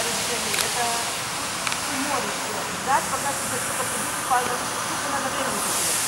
решений, это море. Ждать, пока что-то придет, надо время.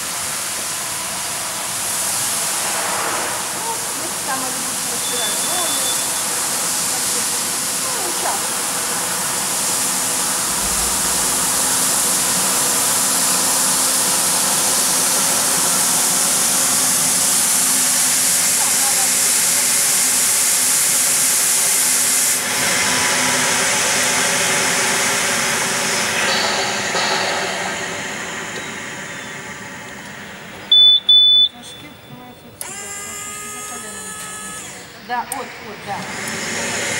Да, вот, вот, да.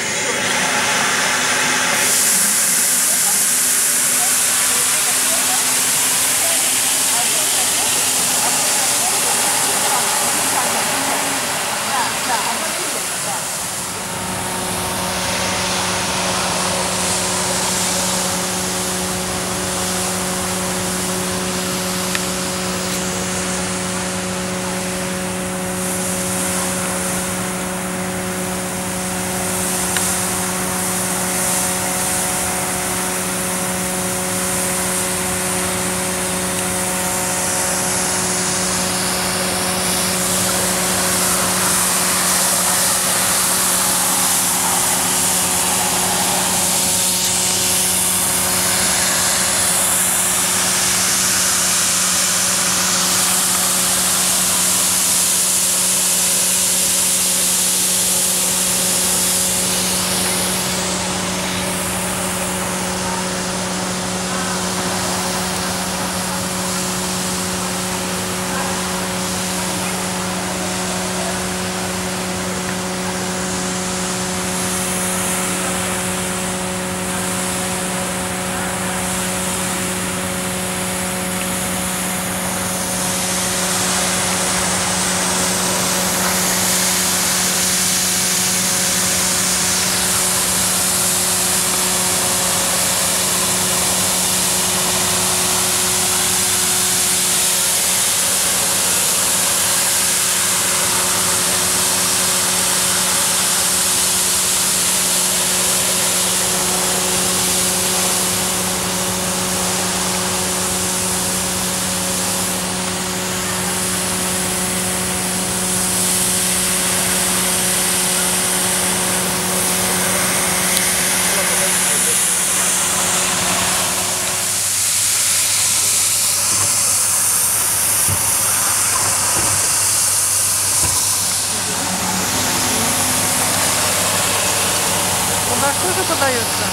Багаж тоже подается?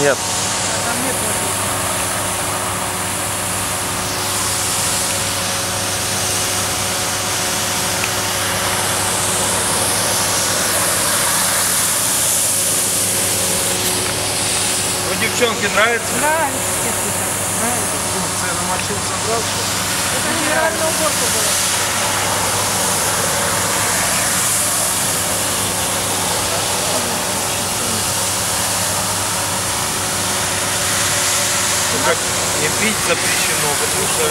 Нет. А там нет воды. Ну, девчонке нравится? Нравится техника. Нравится. Функция на машину собрал? Это генеральная уборка была. Ну, как не пить запрещено, потому что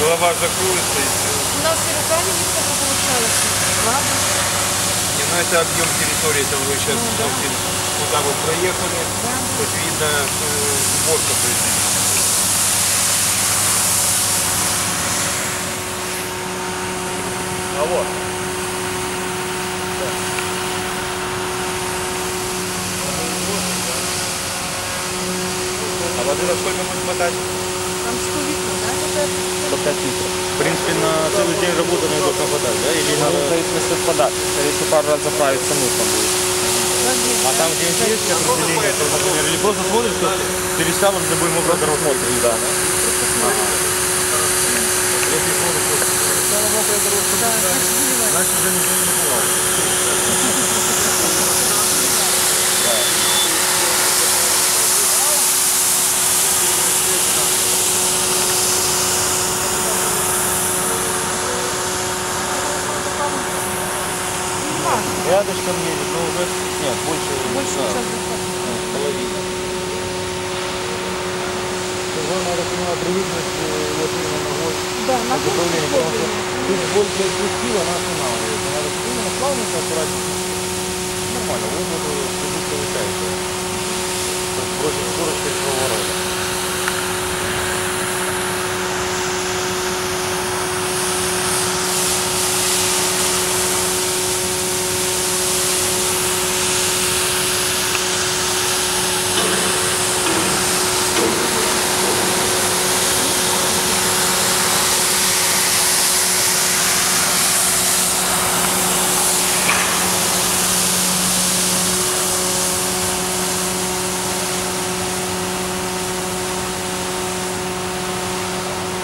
голова закроется и все. У нас и руками не только получалось. Ладно. Не, ну это объем территории, это вы сейчас Ну, да. вот так вот проехали, Да. хоть видно, что уборка произведена. А вот. А воды на сколько будет хватать? Там 100 литров, да? Это 105 литров. В принципе, на целый день работы не должно хватать, да? Или надо... В зависимости от подачи. Если пару раз заправиться нужно будет. А там, где есть определение, то, например, или просто смотришь, что перестал уже будем обратно Смотрим, да. Если смотришь, то значит, уже ничего не бывало. Рядышком едет, но уже нет, больше, Больше да, половина. Главное, я так понимаю, привыкнуть э, вот именно ногой Да, на к управлению, потому что чуть больше отпустил, она останавливается. Надо именно плавненько, аккуратненько. Нормально, вот вот продукт получается. Против скорости поворота. приехать в Перемой сюда покататься. а? Каждый день смотрят, как она работает.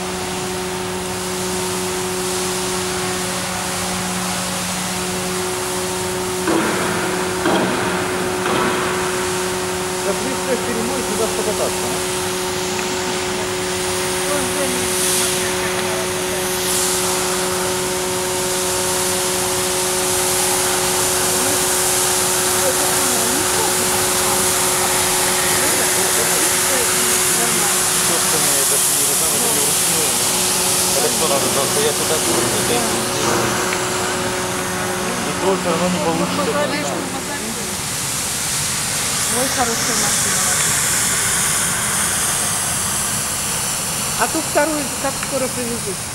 Ну, это самое, не сложно. Это чисто и нормально. Тетками это ж не руками, это не вручную. Это что надо, да, я туда курю, да, и то все равно не получится. Ой, хорошая машина. А ту вторую как скоро привезут?